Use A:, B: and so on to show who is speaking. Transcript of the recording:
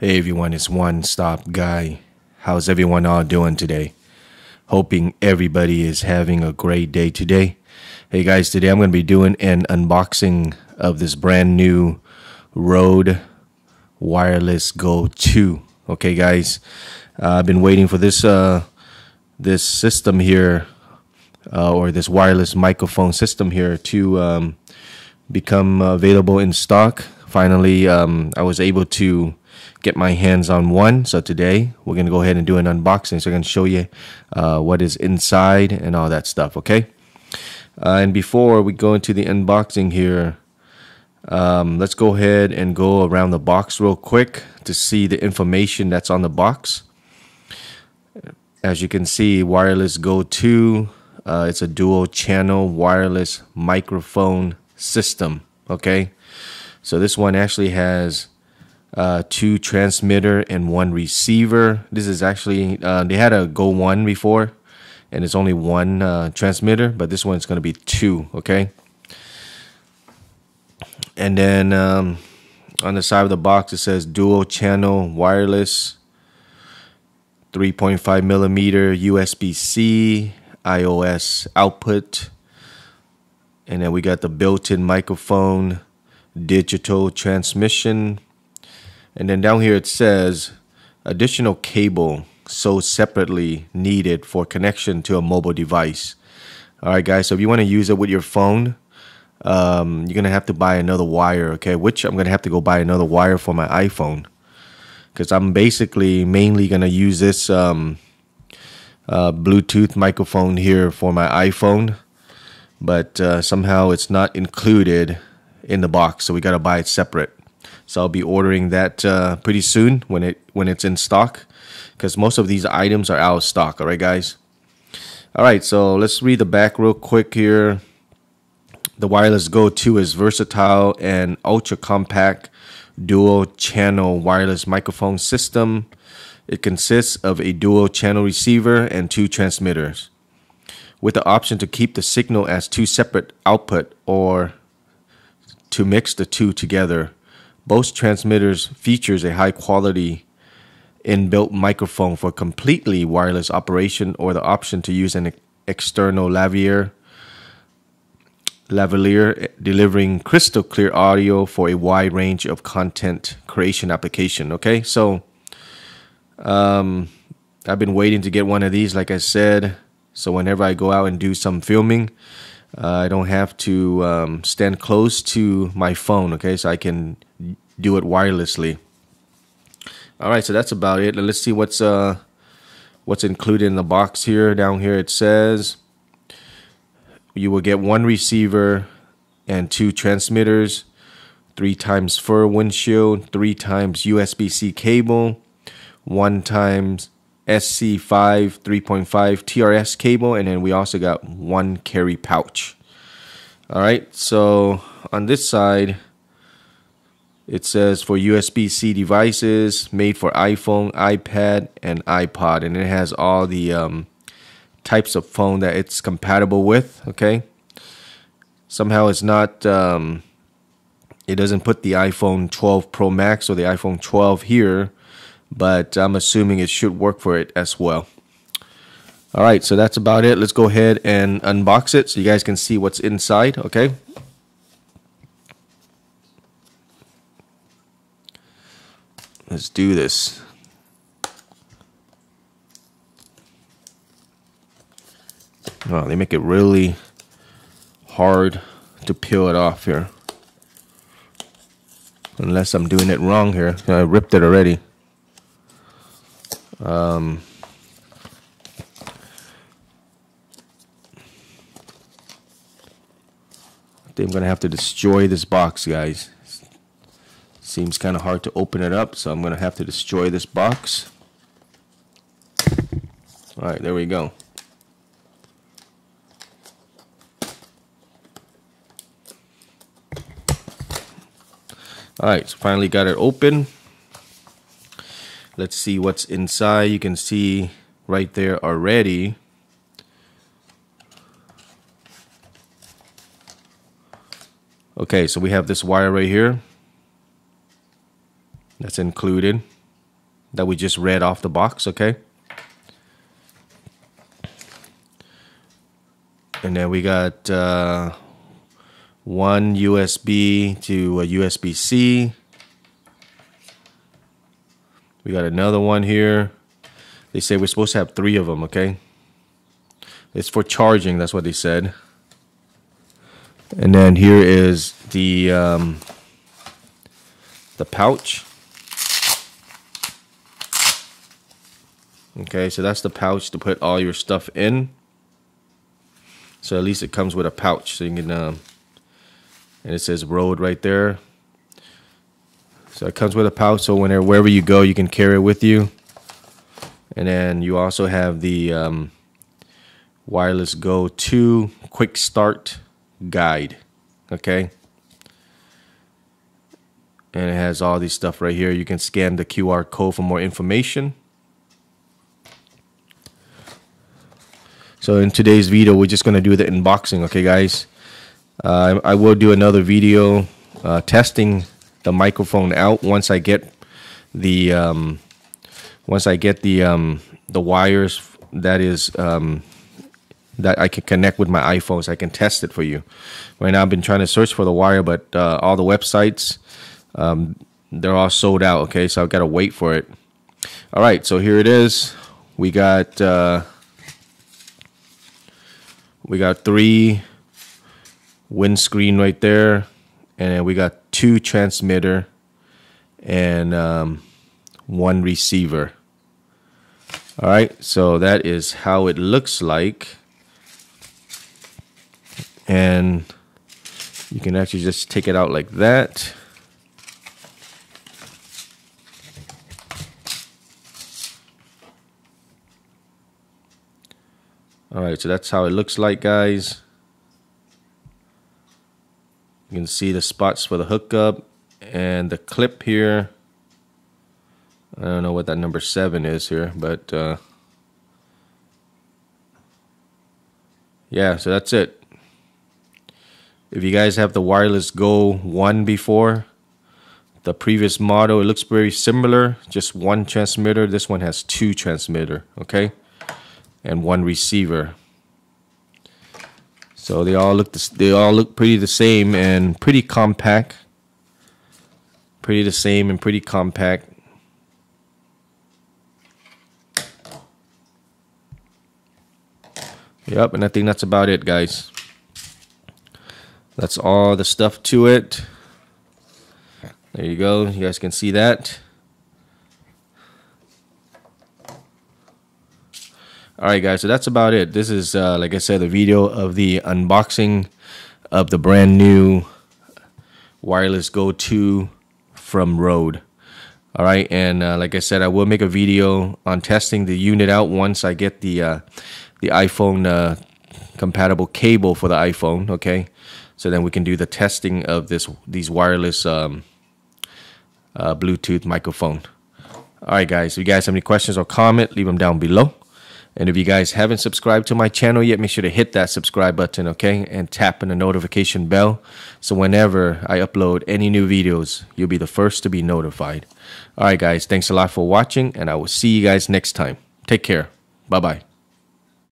A: Hey everyone, it's One Stop Guy. How's everyone all doing today? Hoping everybody is having a great day today. Hey guys, today I'm going to be doing an unboxing of this brand new Rode Wireless Go 2. Okay guys, uh, I've been waiting for this uh, this system here uh, or this wireless microphone system here to um, become available in stock. Finally, um, I was able to get my hands on one. So today we're gonna go ahead and do an unboxing. So I'm gonna show you uh, what is inside and all that stuff. Okay. Uh, and before we go into the unboxing here, um, let's go ahead and go around the box real quick to see the information that's on the box. As you can see, Wireless Go 2. Uh, it's a dual channel wireless microphone system. Okay. So this one actually has uh, two transmitter and one receiver. This is actually uh, they had a Go One before, and it's only one uh, transmitter, but this one's going to be two. Okay. And then um, on the side of the box it says dual channel wireless, 3.5 millimeter USB C iOS output, and then we got the built-in microphone, digital transmission and then down here it says additional cable so separately needed for connection to a mobile device. All right, guys. So if you want to use it with your phone, um, you're gonna have to buy another wire. Okay, which I'm gonna have to go buy another wire for my iPhone because I'm basically mainly gonna use this um, uh, Bluetooth microphone here for my iPhone, but uh, somehow it's not included in the box, so we gotta buy it separate. So I'll be ordering that uh, pretty soon when it when it's in stock, because most of these items are out of stock. All right, guys. All right, so let's read the back real quick here. The Wireless Go 2 is versatile and ultra compact dual channel wireless microphone system. It consists of a dual channel receiver and two transmitters, with the option to keep the signal as two separate output or to mix the two together both transmitters features a high quality inbuilt microphone for completely wireless operation or the option to use an external lavalier lavalier delivering crystal clear audio for a wide range of content creation application okay? So um, I've been waiting to get one of these like I said. So whenever I go out and do some filming uh, I don't have to um, stand close to my phone, okay? So I can do it wirelessly. All right, so that's about it. Let's see what's uh what's included in the box here. Down here it says you will get one receiver and two transmitters, three times fur windshield, three times USB-C cable, one times SC5 3.5 TRS cable, and then we also got one carry pouch. All right, so on this side, it says for USB C devices made for iPhone, iPad, and iPod, and it has all the um, types of phone that it's compatible with. Okay, somehow it's not. Um, it doesn't put the iPhone 12 Pro Max or the iPhone 12 here but I'm assuming it should work for it as well. All right, so that's about it. Let's go ahead and unbox it so you guys can see what's inside, okay? Let's do this. Oh, they make it really hard to peel it off here. Unless I'm doing it wrong here. I ripped it already. Um, I think I'm going to have to destroy this box, guys. Seems kind of hard to open it up, so I'm going to have to destroy this box. All right, there we go. All right, so finally got it open. Let's see what's inside. You can see right there already. Okay, so we have this wire right here. That's included. that we just read off the box, okay? And then we got uh, one USB to a USB C. We got another one here. They say we're supposed to have three of them, okay? It's for charging, that's what they said. And then here is the um, the pouch. Okay, so that's the pouch to put all your stuff in. So at least it comes with a pouch, so you can, um, and it says Rode right there. So it comes with a pouch, so whenever wherever you go, you can carry it with you. And then you also have the um, Wireless Go 2 Quick Start Guide. Okay. And it has all these stuff right here. You can scan the QR code for more information. So in today's video, we're just going to do the unboxing, okay, guys? Uh, I will do another video uh, testing the microphone out once I get the um, once I get the um, the wires that is um, that I can connect with my iPhones. I can test it for you. Right now, I've been trying to search for the wire, but uh, all the websites um, they're all sold out. Okay, so I've got to wait for it. All right, so here it is. We got. Uh, we got three windscreen right there, and we got two transmitter and um, one receiver. All right, so that is how it looks like. And you can actually just take it out like that. All right, so that's how it looks like, guys. You can see the spots for the hookup and the clip here. I don't know what that number seven is here, but uh, yeah, so that's it. If you guys have the wireless Go 1 before, the previous model, it looks very similar, just one transmitter. This one has two transmitter, okay? and one receiver. So they all look they all look pretty the same and pretty compact. Pretty the same and pretty compact. Yep, and I think that's about it, guys. That's all the stuff to it. There you go. You guys can see that. All right, guys. So that's about it. This is, uh, like I said, the video of the unboxing of the brand new wireless Go 2 from Rode. All right, and uh, like I said, I will make a video on testing the unit out once I get the uh, the iPhone uh, compatible cable for the iPhone. Okay, so then we can do the testing of this these wireless um, uh, Bluetooth microphone. All right, guys. If you guys have any questions or comment, leave them down below. And if you guys haven't subscribed to my channel yet, make sure to hit that subscribe button, okay? And tap on the notification bell. So whenever I upload any new videos, you'll be the first to be notified. All right, guys. Thanks a lot for watching, and I will see you guys next time. Take care. Bye bye.